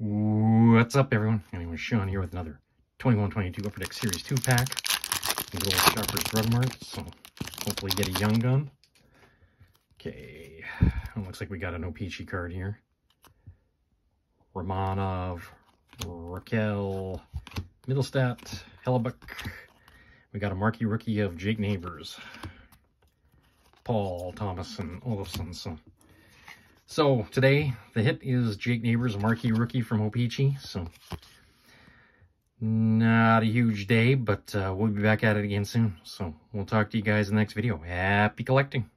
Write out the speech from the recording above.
What's up, everyone? Anyway, Shaun here with another 2122 Upper Deck Series 2 pack. A little Shopper's Drug Mart, so hopefully get a young gun. Okay, it looks like we got an O-Pee-Chee card here. Romanov, Rakell, Mittelstadt, Hellebuyck. We got a marquee rookie of Jake Neighbours, Paul Thomas, and Olofsson. So so today, the hit is Jake Neighbours, a marquee rookie from O-Pee-Chee. So not a huge day, but uh, we'll be back at it again soon. So we'll talk to you guys in the next video. Happy collecting.